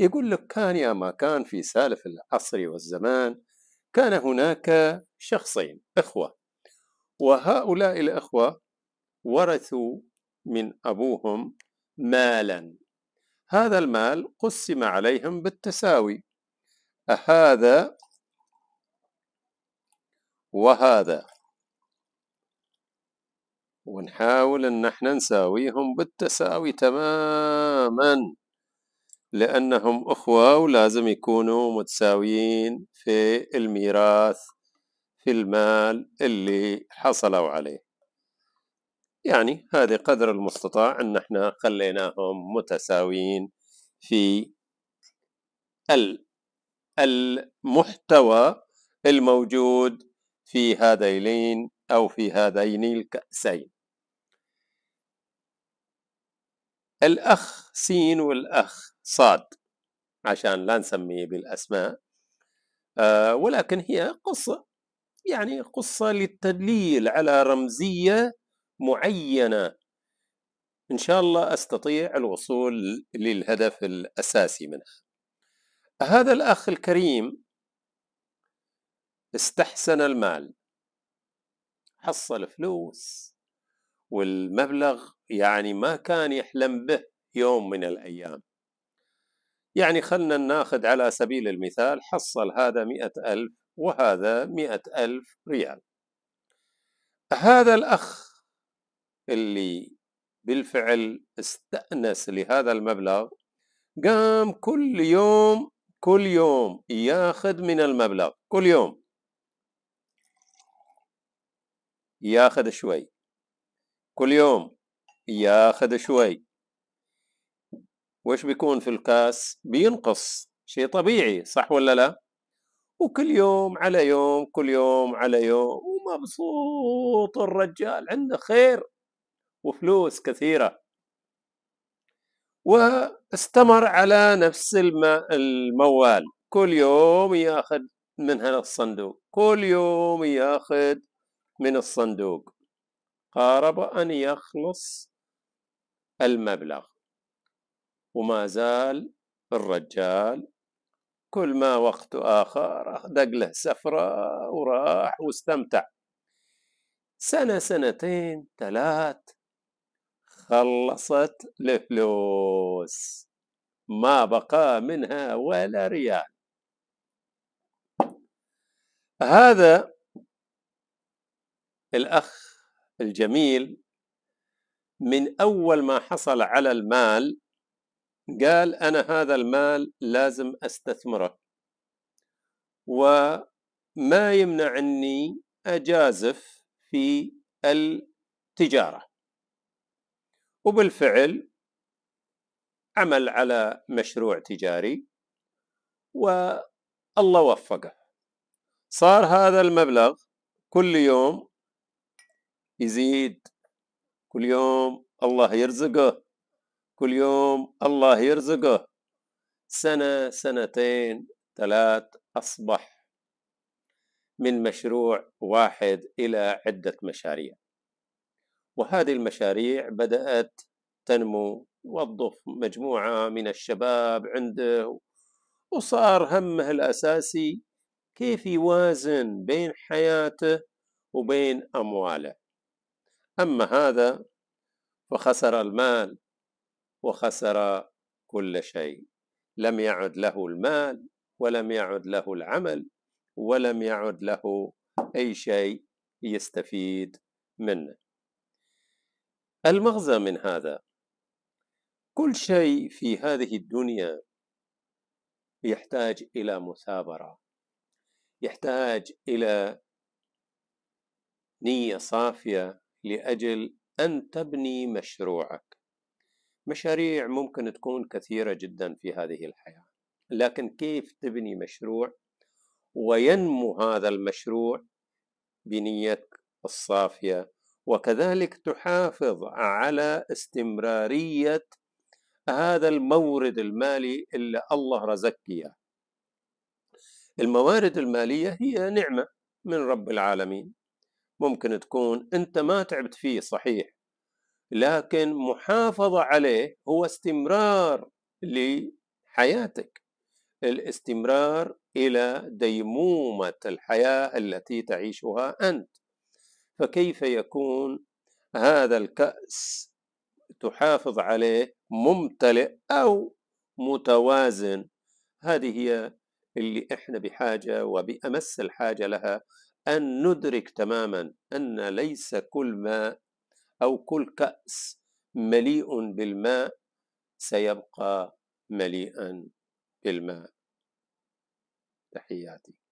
يقول لك كان يا ما كان في سالف العصر والزمان كان هناك شخصين إخوة. وهؤلاء الإخوة ورثوا من أبوهم مالا. هذا المال قسم عليهم بالتساوي. هذا وهذا. ونحاول أن إحنا نساويهم بالتساوي تماما. لأنهم إخوة ولازم يكونوا متساويين في الميراث في المال اللي حصلوا عليه. يعني هذه قدر المستطاع أن إحنا خليناهم متساويين في المحتوى الموجود في هذين أو في هذين الكأسين. الأخ سين والأخ صاد عشان لا نسميه بالأسماء. آه ولكن هي قصة يعني قصة للتدليل على رمزية معينة. إن شاء الله أستطيع الوصول للهدف الأساسي منها. هذا الأخ الكريم استحسن المال حصل فلوس والمبلغ يعني ما كان يحلم به يوم من الأيام. يعني خلنا ناخذ على سبيل المثال حصل هذا مئة ألف وهذا مئة ألف ريال. هذا الأخ اللي بالفعل استأنس لهذا المبلغ قام كل يوم كل يوم ياخذ من المبلغ كل يوم. ياخذ شوي. كل يوم ياخذ شوي. وش بيكون في الكاس؟ بينقص. شيء طبيعي صح ولا لا؟ وكل يوم على يوم كل يوم على يوم ومبسوط الرجال عنده خير وفلوس كثيرة. واستمر على نفس الموال. كل يوم ياخذ من هذا الصندوق. كل يوم ياخذ من الصندوق. قارب أن يخلص المبلغ. وما زال الرجال كل ما وقت آخر دق له سفرة وراح واستمتع. سنة سنتين ثلاث خلصت الفلوس. ما بقى منها ولا ريال. هذا الأخ الجميل من أول ما حصل على المال قال أنا هذا المال لازم أستثمره. وما يمنعني أجازف في التجارة. وبالفعل عمل على مشروع تجاري والله وفقه. صار هذا المبلغ كل يوم يزيد كل يوم الله يرزقه. كل يوم الله يرزقه. سنة سنتين ثلاث أصبح من مشروع واحد إلى عدة مشاريع. وهذه المشاريع بدأت تنمو وظف مجموعة من الشباب عنده وصار همه الأساسي كيف يوازن بين حياته وبين أمواله. أما هذا فخسر المال. وخسر كل شيء. لم يعد له المال ولم يعد له العمل ولم يعد له أي شيء يستفيد منه. المغزى من هذا كل شيء في هذه الدنيا يحتاج إلى مثابرة يحتاج إلى نية صافية لأجل أن تبني مشروعك. مشاريع ممكن تكون كثيرة جدا في هذه الحياة لكن كيف تبني مشروع؟ وينمو هذا المشروع بنيتك الصافية وكذلك تحافظ على استمرارية هذا المورد المالي اللي الله رزقك إياه. الموارد المالية هي نعمة من رب العالمين ممكن تكون أنت ما تعبت فيه صحيح لكن محافظة عليه هو استمرار حياتك الاستمرار إلى ديمومة الحياة التي تعيشها أنت. فكيف يكون هذا الكأس تحافظ عليه ممتلئ أو متوازن؟ هذه هي اللي إحنا بحاجة وبأمس الحاجة لها أن ندرك تماما أن ليس كل ماء أو كل كأس مليء بالماء سيبقى مليئا بالماء. تحياتي.